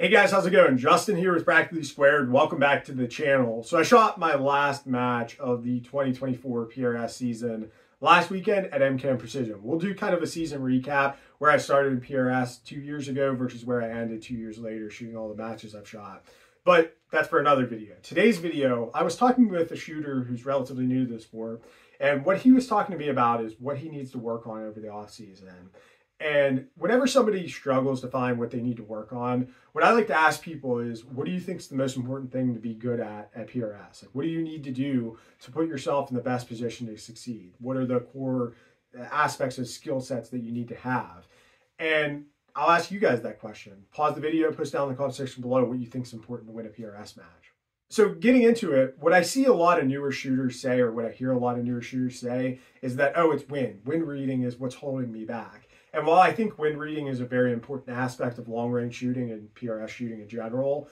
Hey guys, how's it going? Justin here with Practically Squared. Welcome back to the channel. So I shot my last match of the 2024 PRS season last weekend at MKM Precision. We'll do kind of a season recap where I started in PRS two years ago versus where I ended two years later shooting all the matches I've shot. But that's for another video. Today's video, I was talking with a shooter who's relatively new to the sport, and what he was talking to me about is what he needs to work on over the off season. And whenever somebody struggles to find what they need to work on, what I like to ask people is, what do you think is the most important thing to be good at at PRS? Like, what do you need to do to put yourself in the best position to succeed? What are the core aspects of skill sets that you need to have? And I'll ask you guys that question. Pause the video, post down in the comment section below what you think is important to win a PRS match. So getting into it, what I see a lot of newer shooters say, or what I hear a lot of newer shooters say, is that, oh, it's wind. Wind reading is what's holding me back. And while I think wind reading is a very important aspect of long range shooting and PRS shooting in general,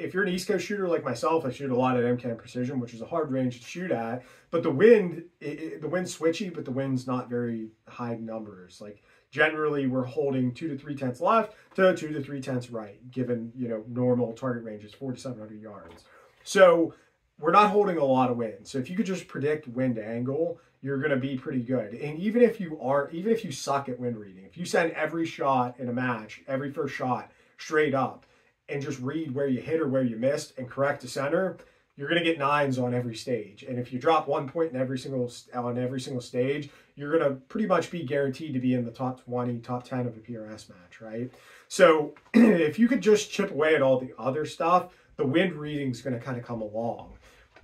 if you're an East Coast shooter like myself, I shoot a lot at MKM Precision, which is a hard range to shoot at. But the wind, it, it, the wind's switchy, but the wind's not very high numbers. Like generally, we're holding two to three tenths left to two to three tenths right, given you know normal target ranges, four to seven hundred yards. So we're not holding a lot of wind. So if you could just predict wind angle, you're going to be pretty good. And even if you aren't, even if you suck at wind reading, if you send every shot in a match, every first shot straight up, and just read where you hit or where you missed and correct the center, you're going to get nines on every stage. And if you drop one point in every single on every single stage, you're going to pretty much be guaranteed to be in the top 20, top 10 of a PRS match, right? So if you could just chip away at all the other stuff, the wind reading is going to kind of come along.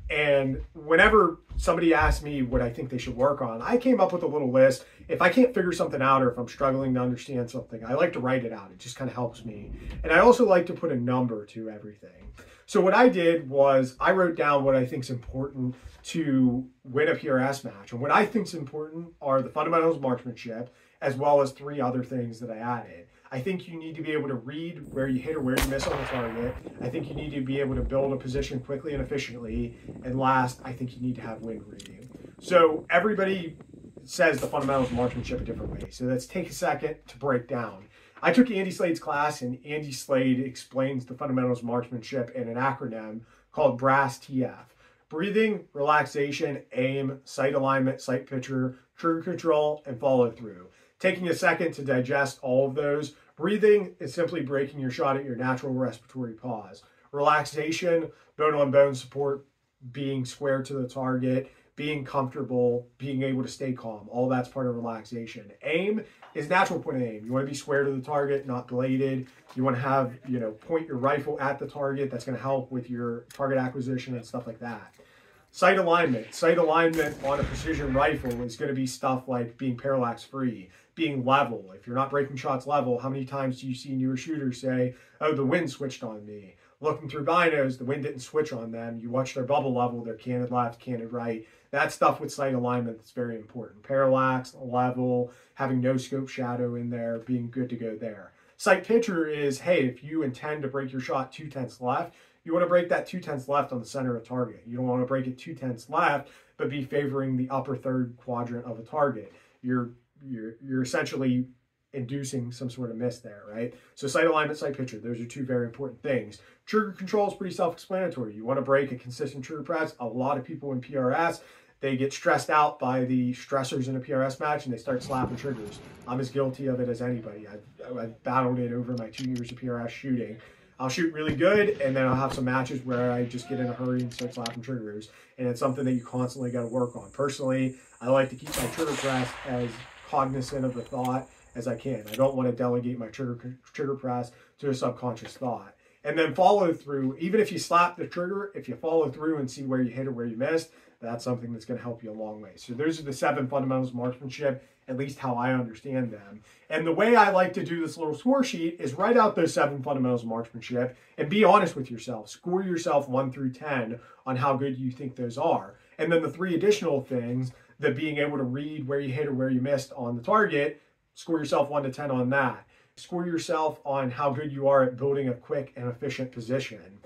And whenever somebody asks me what I think they should work on, I came up with a little list. If I can't figure something out or if I'm struggling to understand something, I like to write it out. It just kind of helps me. And I also like to put a number to everything. So what I did was I wrote down what I think is important to win a PRS match. And what I think is important are the fundamentals of marksmanship, as well as three other things that I added. I think you need to be able to read where you hit or where you miss on the target. I think you need to be able to build a position quickly and efficiently. And last, I think you need to have wind reading. So everybody says the fundamentals of marksmanship a different way. So let's take a second to break down. I took Andy Slade's class, and Andy Slade explains the fundamentals of marksmanship in an acronym called BRASS TF. Breathing, relaxation, aim, sight alignment, sight picture, trigger control, and follow through. Taking a second to digest all of those. Breathing is simply breaking your shot at your natural respiratory pause. Relaxation, bone on bone support, being square to the target, being comfortable, being able to stay calm. All that's part of relaxation. Aim is natural point of aim. You want to be square to the target, not bladed. You want to have, you know, point your rifle at the target. That's going to help with your target acquisition and stuff like that. Sight alignment. Sight alignment on a precision rifle is going to be stuff like being parallax free, being level. If you're not breaking shots level, how many times do you see newer shooters say, oh, the wind switched on me? Looking through binos, the wind didn't switch on them. You watch their bubble level, they're canted left, canted right. That stuff with sight alignment is very important. Parallax, level, having no scope shadow in there, being good to go there. Sight picture is, hey, if you intend to break your shot two tenths left, you want to break that two tenths left on the center of target. You don't want to break it two tenths left, but be favoring the upper third quadrant of a target. You're you're you're essentially inducing some sort of miss there, right? So sight alignment, sight picture, those are two very important things. Trigger control is pretty self-explanatory. You want to break a consistent trigger press. A lot of people in PRS, they get stressed out by the stressors in a PRS match and they start slapping triggers. I'm as guilty of it as anybody. I've, I've battled it over my two years of PRS shooting. I'll shoot really good, and then I'll have some matches where I just get in a hurry and start slapping triggers. And it's something that you constantly got to work on. Personally, I like to keep my trigger press as cognizant of the thought as I can. I don't want to delegate my trigger trigger press to a subconscious thought. And then follow through, even if you slap the trigger, if you follow through and see where you hit or where you missed, that's something that's going to help you a long way. So those are the seven fundamentals of marksmanship, at least how I understand them. And the way I like to do this little score sheet is write out those seven fundamentals of marksmanship and be honest with yourself. Score yourself one through 10 on how good you think those are. And then the three additional things, that being able to read where you hit or where you missed on the target, score yourself one to 10 on that. Score yourself on how good you are at building a quick and efficient position.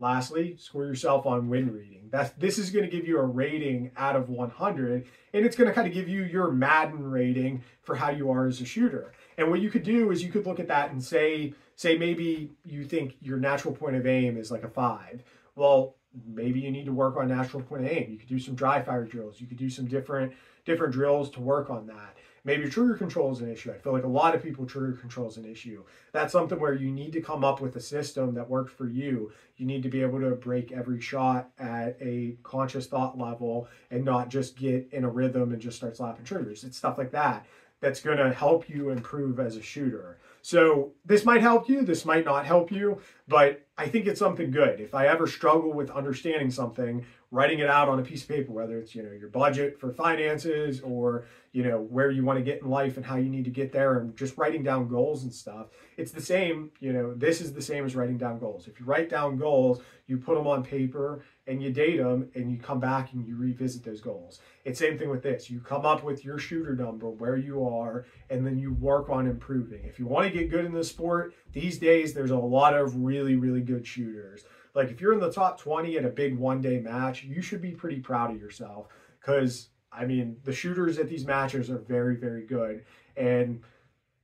Lastly, score yourself on wind reading. That's, this is going to give you a rating out of 100, and it's going to kind of give you your Madden rating for how you are as a shooter. And what you could do is you could look at that and say, say maybe you think your natural point of aim is like a five. Well, maybe you need to work on natural point of aim. You could do some dry fire drills. You could do some different different drills to work on that. Maybe trigger control is an issue. I feel like a lot of people trigger control is an issue. That's something where you need to come up with a system that works for you. You need to be able to break every shot at a conscious thought level and not just get in a rhythm and just start slapping triggers. It's stuff like that that's going to help you improve as a shooter. So this might help you, this might not help you, but I think it's something good. If I ever struggle with understanding something, writing it out on a piece of paper, whether it's, you know, your budget for finances or, you know, where you want to get in life and how you need to get there and just writing down goals and stuff. It's the same, you know, this is the same as writing down goals. If you write down goals, you put them on paper and you date them and you come back and you revisit those goals. It's the same thing with this. You come up with your shooter number, where you are, and then you work on improving. If you want to get good in the sport, these days there's a lot of really, really good shooters. Like if you're in the top 20 at a big one day match, you should be pretty proud of yourself because I mean, the shooters at these matches are very, very good. And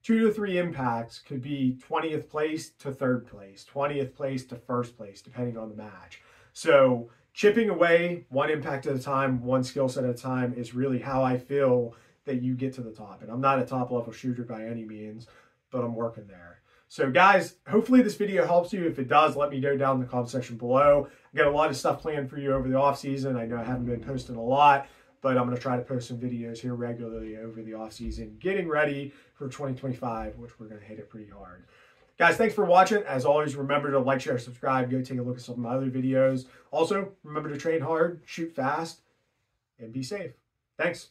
two to three impacts could be 20th place to third place, 20th place to first place, depending on the match. So chipping away one impact at a time, one skill set at a time is really how I feel that you get to the top. And I'm not a top level shooter by any means, but I'm working there. So guys, hopefully this video helps you. If it does, let me know down in the comment section below. I got a lot of stuff planned for you over the off season. I know I haven't been posting a lot, but I'm going to try to post some videos here regularly over the off season, getting ready for 2025, which we're going to hit it pretty hard. Guys, thanks for watching. As always, remember to like, share, subscribe. Go take a look at some of my other videos. Also, remember to train hard, shoot fast, and be safe. Thanks.